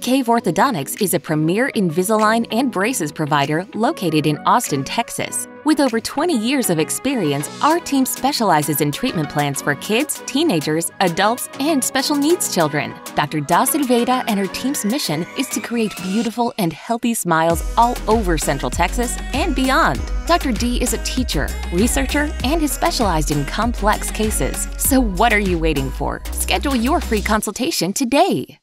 Cave Orthodontics is a premier Invisalign and braces provider located in Austin, Texas. With over 20 years of experience, our team specializes in treatment plans for kids, teenagers, adults, and special needs children. Dr. Da Silveira and her team's mission is to create beautiful and healthy smiles all over Central Texas and beyond. Dr. D is a teacher, researcher, and has specialized in complex cases. So what are you waiting for? Schedule your free consultation today.